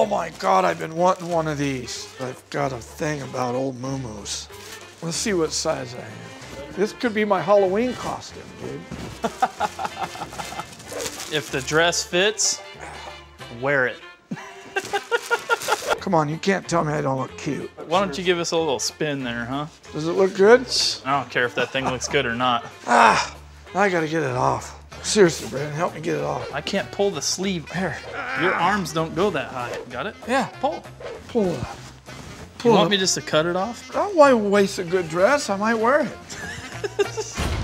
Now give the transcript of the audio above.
Oh my God, I've been wanting one of these. I've got a thing about old moo-moos. Let's see what size I am. This could be my Halloween costume, dude. If the dress fits, wear it. Come on, you can't tell me I don't look cute. Why don't you give us a little spin there, huh? Does it look good? I don't care if that thing looks good or not. Ah, I gotta get it off. Seriously, Brandon, help me get it off. I can't pull the sleeve. Here, your ah. arms don't go that high. Got it? Yeah, Pull. pull up. You Pull it want up. me just to cut it off? I don't want to waste a good dress. I might wear it.